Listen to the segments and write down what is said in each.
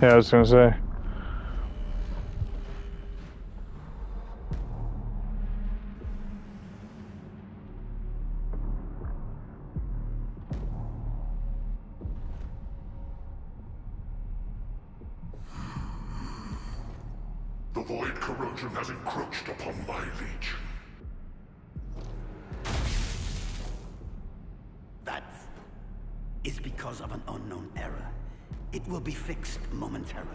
Yeah, I was gonna say. The void corrosion has encroached upon my legion. That is because of an unknown error. It will be fixed momentarily.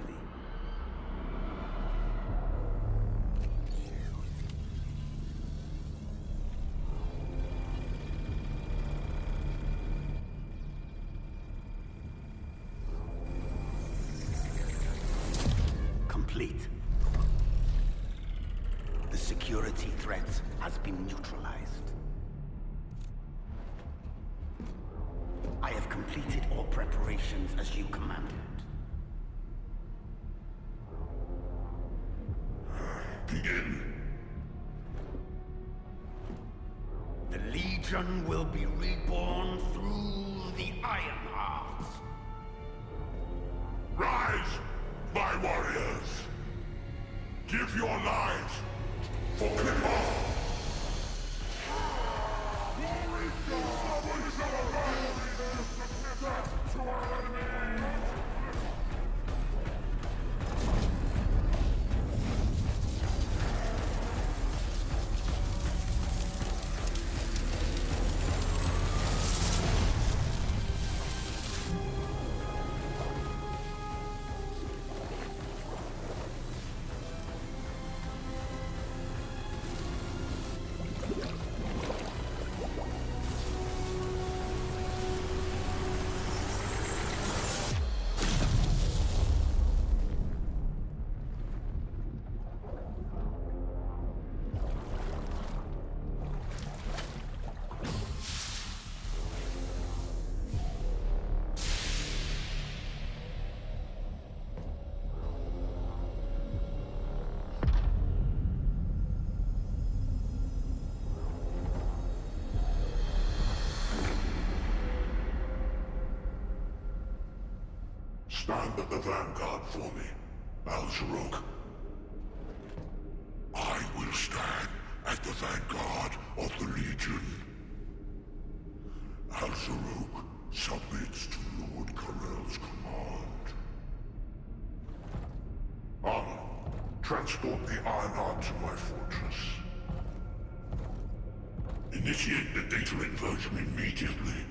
Complete. The security threat has been neutralized. I have completed all preparations as you commanded. Begin. The Legion will be reborn through the Ironheart. Rise, my warriors! Give your lives for Stand at the vanguard for me, Al-Zaruk. I will stand at the vanguard of the Legion. Al-Zaruk submits to Lord Karel's command. Armor, transport the Ironheart to my fortress. Initiate the data inversion immediately.